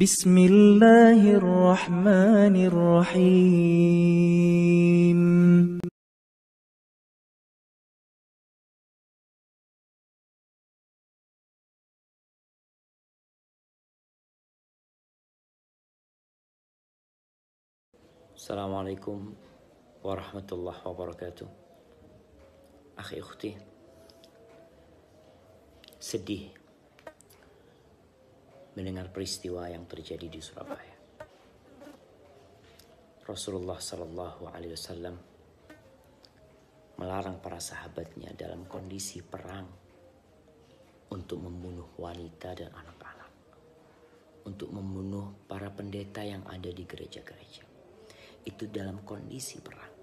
بسم الله الرحمن الرحيم السلام عليكم ورحمة الله وبركاته أخي أختي سديه mendengar peristiwa yang terjadi di Surabaya. Rasulullah Sallallahu Alaihi Wasallam melarang para sahabatnya dalam kondisi perang untuk membunuh wanita dan anak-anak, untuk membunuh para pendeta yang ada di gereja-gereja itu dalam kondisi perang.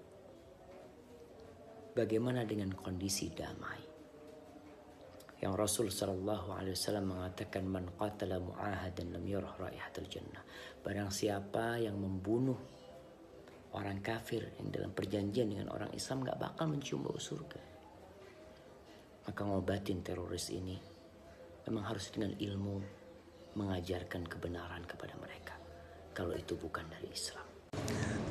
Bagaimana dengan kondisi damai? Yang Rasul Shallallahu Alaihi Wasallam mengatakan man qatala mu'ahadan lam yurah raihatul jannah. Barang siapa yang membunuh orang kafir yang dalam perjanjian dengan orang Islam nggak bakal mencium bau surga. Maka ngobatin teroris ini memang harus dengan ilmu mengajarkan kebenaran kepada mereka. Kalau itu bukan dari Islam.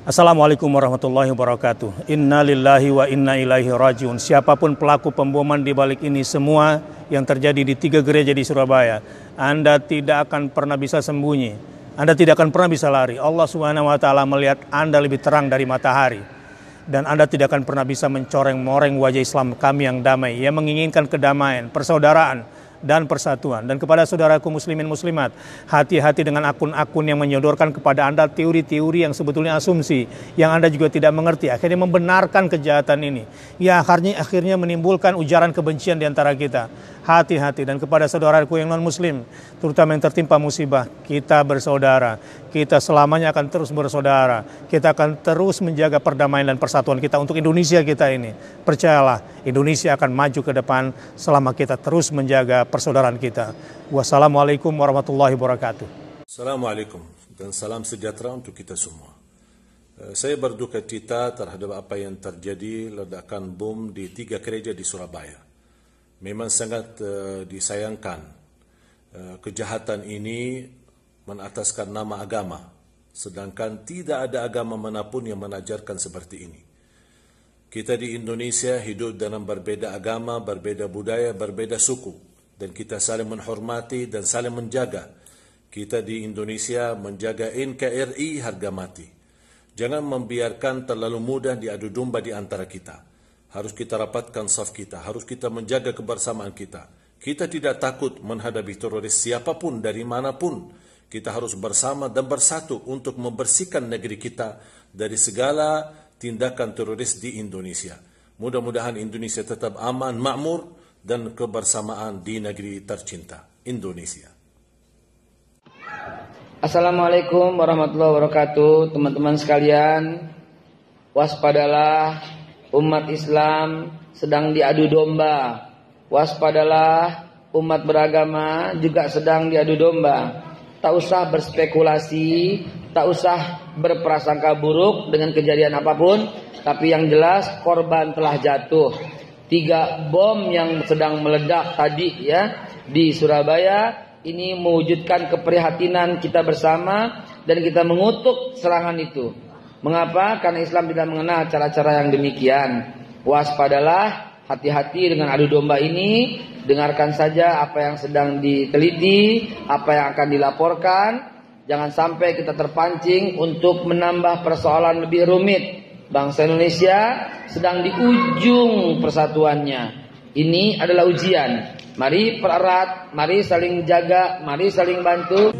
Assalamualaikum warahmatullahi wabarakatuh. Inna lillahi wa inna ilaihi rajiun. Siapa pun pelaku pemboman di balik ini semua yang terjadi di tiga gereja di Surabaya, Anda tidak akan pernah bisa sembunyi. Anda tidak akan pernah bisa lari. Allah Subhanahu wa taala melihat Anda lebih terang dari matahari. Dan Anda tidak akan pernah bisa mencoreng-moreng wajah Islam kami yang damai, yang menginginkan kedamaian, persaudaraan, dan persatuan. Dan kepada saudaraku muslimin muslimat, hati-hati dengan akun-akun yang menyodorkan kepada Anda teori-teori yang sebetulnya asumsi, yang Anda juga tidak mengerti, akhirnya membenarkan kejahatan ini. Ya akhirnya akhirnya menimbulkan ujaran kebencian di antara kita. Hati-hati dan kepada saudaraku yang non muslim, terutama yang tertimpa musibah, kita bersaudara. Kita selamanya akan terus bersaudara. Kita akan terus menjaga perdamaian dan persatuan kita untuk Indonesia kita ini. Percayalah, Indonesia akan maju ke depan selama kita terus menjaga persaudaraan kita. Wassalamualaikum warahmatullahi wabarakatuh. Assalamualaikum dan salam sejahtera untuk kita semua. Eh, saya berduka cita terhadap apa yang terjadi ledakan bom di tiga gereja di Surabaya. Memang sangat uh, disayangkan uh, kejahatan ini menataskan nama agama, sedangkan tidak ada agama manapun yang menajarkan seperti ini. Kita di Indonesia hidup dalam berbeda agama, berbeda budaya, berbeda suku, dan kita saling menghormati dan saling menjaga. Kita di Indonesia menjaga NKRI harga mati. Jangan membiarkan terlalu mudah diadu domba di antara kita harus kita rapatkan saf kita, harus kita menjaga kebersamaan kita. Kita tidak takut menghadapi teroris siapa pun dari mana pun. Kita harus bersama dan bersatu untuk membersihkan negeri kita dari segala tindakan teroris di Indonesia. Mudah-mudahan Indonesia tetap aman, makmur, dan kebersamaan di negeri tercinta, Indonesia. Assalamualaikum warahmatullahi wabarakatuh, teman-teman sekalian. Waspadalah umat Islam sedang diadu domba. Waspadalah umat beragama juga sedang diadu domba. Tak usah berspekulasi, tak usah berprasangka buruk dengan kejadian apa pun, tapi yang jelas korban telah jatuh. Tiga bom yang sedang meledak tadi ya di Surabaya ini mewujudkan keprihatinan kita bersama dan kita mengutuk serangan itu. Mengapa? Karena Islam tidak mengenal cara-cara yang demikian. Waspadalah, hati-hati dengan adu domba ini. Dengarkan saja apa yang sedang diteliti, apa yang akan dilaporkan. Jangan sampai kita terpancing untuk menambah persoalan lebih rumit. Bangsa Indonesia sedang di ujung persatuannya. Ini adalah ujian. Mari pererat, mari saling jaga, mari saling bantu.